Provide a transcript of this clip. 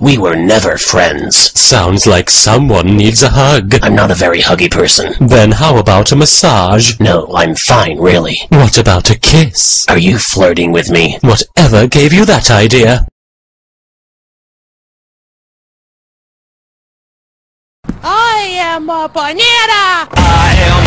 We were never friends. Sounds like someone needs a hug. I'm not a very huggy person. Then how about a massage? No, I'm fine, really. What about a kiss? Are you flirting with me? Whatever gave you that idea? I am a banana! I am.